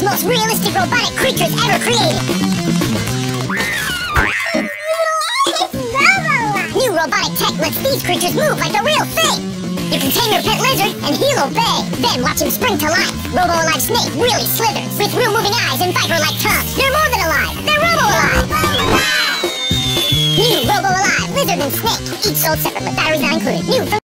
coolest, most realistic robotic creatures ever created. New robotic tech lets these creatures move like the real thing. You can tame your pet lizard and he'll obey. Then watch him spring to life. Robo Alive Snake really slithers with real moving eyes and viper-like tongue. They're more than alive. They're Robo Alive. New Robo Alive Lizard and Snake, each sold separate, but batteries not included. New